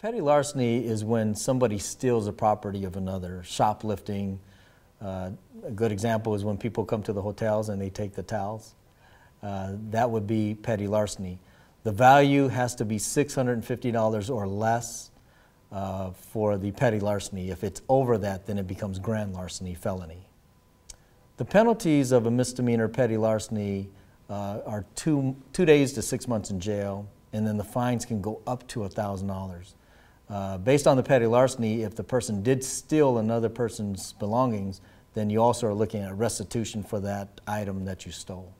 Petty larceny is when somebody steals the property of another, shoplifting. Uh, a good example is when people come to the hotels and they take the towels. Uh, that would be petty larceny. The value has to be $650 or less uh, for the petty larceny. If it's over that, then it becomes grand larceny, felony. The penalties of a misdemeanor petty larceny uh, are two, two days to six months in jail, and then the fines can go up to $1,000. Uh, based on the petty larceny, if the person did steal another person's belongings, then you also are looking at restitution for that item that you stole.